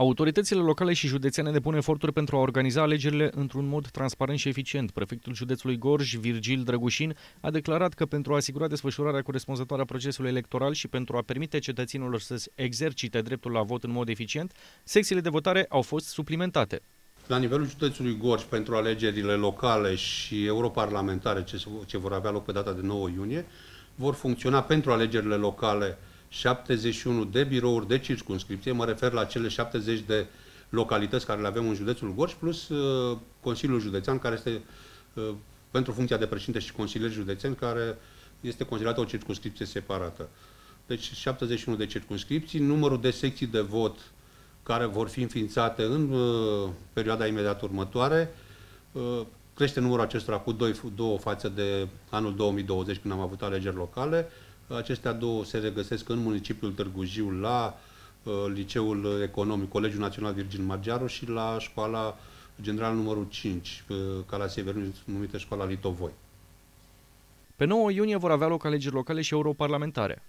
Autoritățile locale și județene depun eforturi pentru a organiza alegerile într-un mod transparent și eficient. Prefectul județului Gorj, Virgil Drăgușin, a declarat că pentru a asigura desfășurarea corespunzătoare a procesului electoral și pentru a permite cetățenilor să exercite dreptul la vot în mod eficient, secțiile de votare au fost suplimentate. La nivelul județului Gorj, pentru alegerile locale și europarlamentare ce, ce vor avea loc pe data de 9 iunie, vor funcționa pentru alegerile locale 71 de birouri de circunscripție, mă refer la cele 70 de localități care le avem în județul Gorj, plus uh, Consiliul Județean, care este uh, pentru funcția de președinte și consilier județean, care este considerată o circunscripție separată. Deci 71 de circunscripții, numărul de secții de vot care vor fi înființate în uh, perioada imediat următoare, uh, crește numărul acestora cu 2, două față de anul 2020, când am avut alegeri locale, Acestea două se regăsesc în municipiul Târgu Jiu la uh, Liceul Economic, Colegiul Național Virgin Magiaru și la școala general numărul 5, uh, ca la Severin, numită școala Litovoi. Pe 9 iunie vor avea loc alegeri locale și europarlamentare.